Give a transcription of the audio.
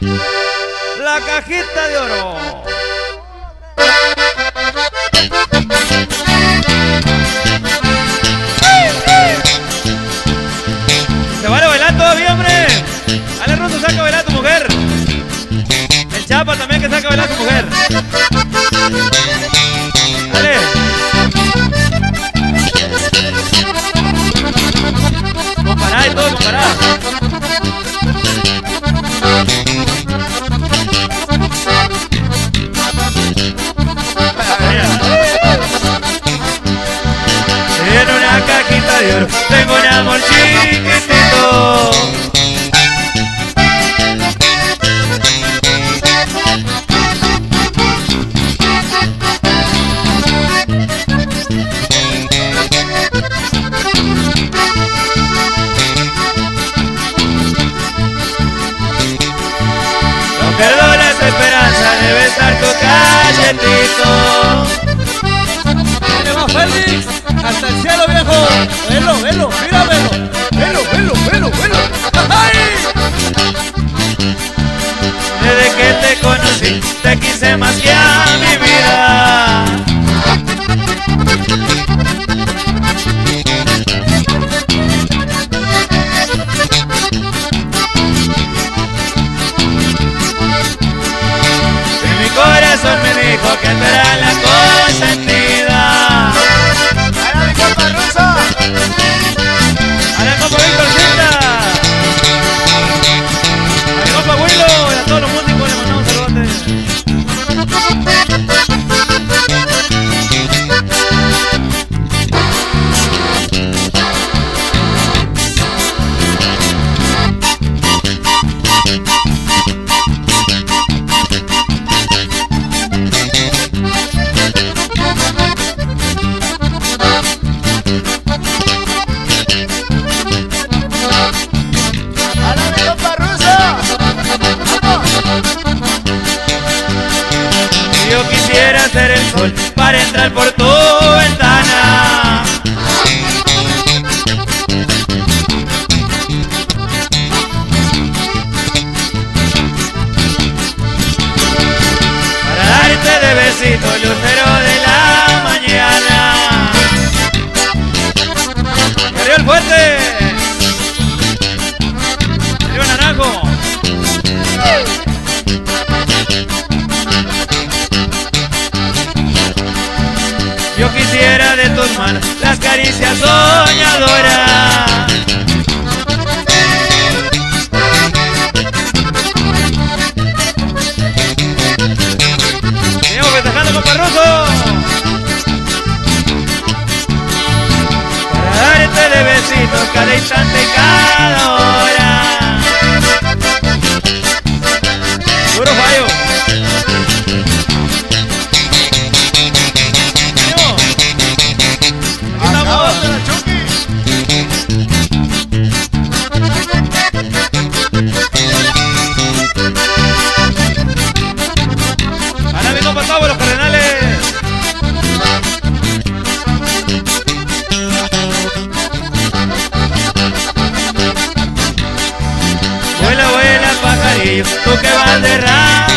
La cajita de oro. Se vale bailar todavía, hombre. Ale Russo saca a bailar a tu mujer. El Chapa también que saca a bailar a tu mujer. Dale. Compará y todo, compará. Tengo un amor te a mi vida. Y mi corazón me dijo que eras la Ser el sol para entrar por tu ventana. Para darte de besito, lucero de la mañana. ¡Arriba el fuerte! Las caricias soñadoras. Seguimos festejando con Parroso. Para darte de besitos cada instante cada. Pajarillo, tú que vas de